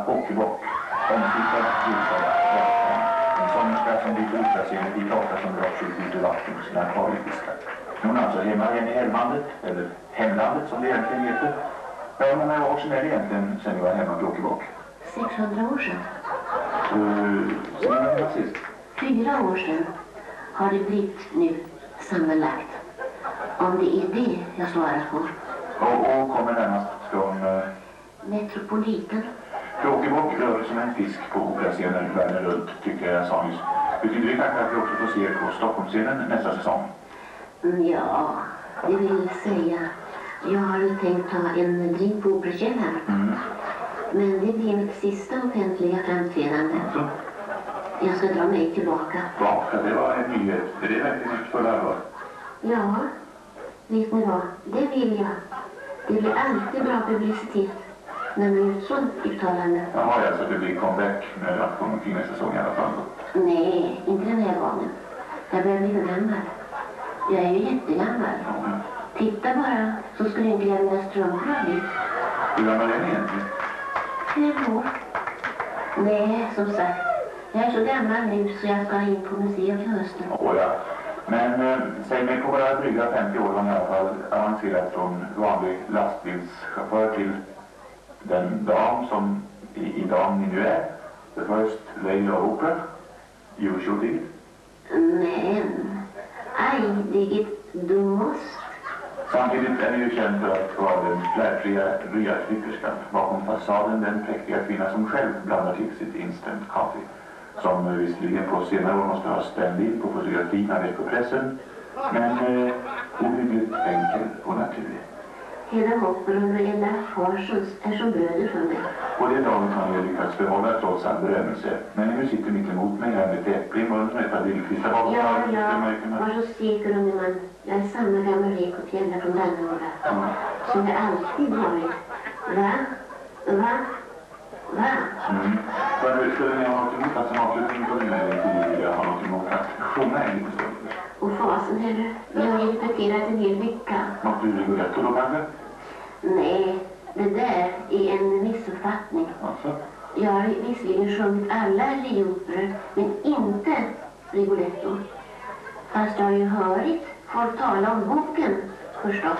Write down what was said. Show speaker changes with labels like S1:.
S1: Ockelbock, omflyttad tillfällig vapen. En sångerska som i pratar som drar sig ut i vatten sina akvariefiskar. Hon är alltså hemma igen i hemlandet, eller hemlandet som det egentligen heter. Ja, hur många år sedan är det egentligen sen ni var hemma på Åkerbock?
S2: 600 år sedan.
S1: Uh, sen var hemma sist?
S2: Fyra år sedan har det blivit nu sammanlagt. Om det är det jag svarar på.
S1: Och, och kommer närmast från... Uh,
S2: Metropoliten.
S1: Åkerbock rör som en fisk på operascenen världen runt, tycker jag sa nyss. Betyder det kanske att vi också får se er på Stockholmsscenen nästa säsong?
S2: Mm, Ja, det vill säga. Jag har tänkt ta en drink på Operakällaren.
S1: Mm.
S2: Men det blir mitt sista offentliga framträdande.
S1: Så,
S2: Jag ska dra mig tillbaka.
S1: baka, det var en nyhet. Är det verkligen ert fulla allvar?
S2: Ja, vet ni vad? Det vill jag. Det blir alltid bra publicitet man gör ett sånt uttalande.
S1: Jaha, ja, så det blir comeback med aktion kring nästa säsong i alla fall. då.
S2: Nej, inte den här gången. Jag börjar bli för gammal. Jag är ju jättegammal.
S1: Ja, men
S2: Titta bara, så skulle inte jag mina strumpor ha blivit.
S1: Hur gammal är ni egentligen?
S2: Fem år. Nej, som sagt. Jag är så gammal nu så jag ska in på museum till hösten.
S1: Åh, ja. Men eh, säg mig, på våra dryga 50 år har ni i alla fall avancerat från vanlig lastbilschaufför till den dam som i, i dam ni nu är. The first lady of opera. You should it.
S2: Men, aj, Digit, du måste.
S1: Samtidigt är ni ju känd för att vara den flärpfria ryarklyckerskan. Bakom fasaden den präktiga kvinna som själv blandar till sitt instant coffee. Som eh, visserligen på senare år måste ha stand-in på fotografin av veckopressen. Men eh, ohyggligt enkel och naturlig.
S2: Hedda Hopperlund och Ella Parsons är som bröder för mig.
S1: Och det draget har ni lyckats behålla trots all berömmelse. Men du sitter mitt emot mig här med ett äpple i munnen och ett par dillkvistar bakom
S2: Ja, ja, var så säker unge man. Jag är samma gamla rekotjälla från Dannemora.
S1: Ja.
S2: Som jag alltid varit. Va? Va? Va?
S1: Mm. Men skulle ni ha något emot att som avslutning på den här intervjun vilja ha något emot att sjunga en liten stund?
S2: Och fasen heller. Vi har ju repeterat en hel vecka.
S1: Något ur Rigoletto då kanske?
S2: Nej, det där är en missuppfattning.
S1: Alltså?
S2: Jag har visserligen sjungit alla Lioperor, men inte Rigoletto. Fast jag har ju hört folk tala om boken, förstås.